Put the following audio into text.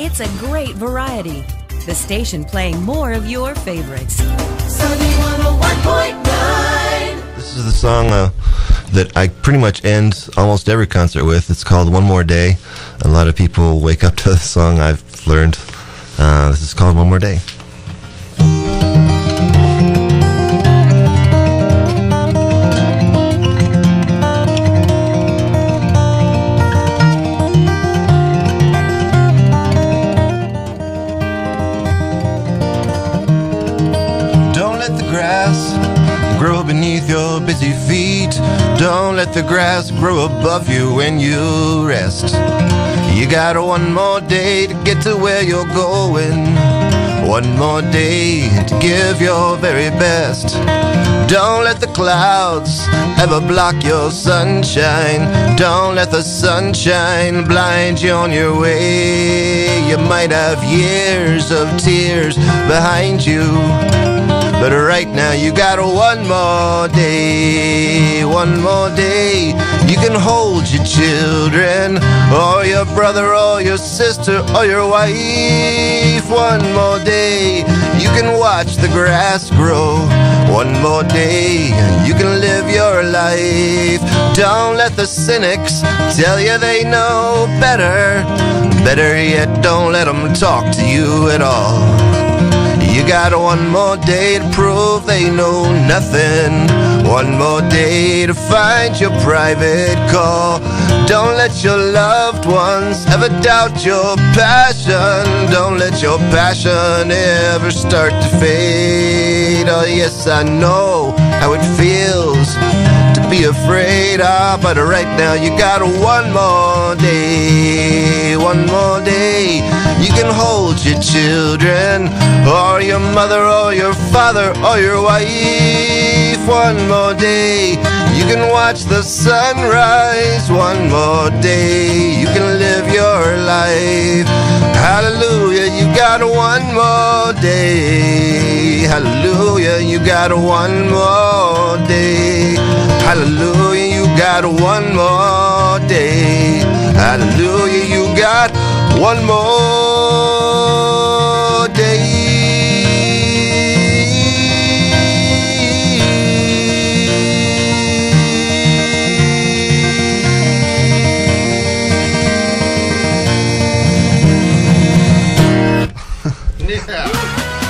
It's a great variety. The station playing more of your favorites. Sunny 101.9. This is the song uh, that I pretty much end almost every concert with. It's called One More Day. A lot of people wake up to the song I've learned. Uh, this is called One More Day. Don't let the grass grow above you when you rest. You got one more day to get to where you're going. One more day to give your very best. Don't let the clouds ever block your sunshine. Don't let the sunshine blind you on your way. You might have years of tears behind you. But right now you got one more day, one more day. You can hold your children, or your brother, or your sister, or your wife. One more day, you can watch the grass grow. One more day, you can live your life. Don't let the cynics tell you they know better. Better yet, don't let them talk to you at all. You got one more day to prove they know nothing. One more day to find your private call. Don't let your loved ones ever doubt your passion. Don't let your passion ever start to fade. Oh, yes, I know how it feels to be afraid of, but right now you got one more day. One more day. Can hold your children, or your mother, or your father, or your wife. One more day. You can watch the sunrise. One more day. You can live your life. Hallelujah. You got one more day. Hallelujah. You got one more day. Hallelujah. You got one more day. Hallelujah. You got one more Yeah.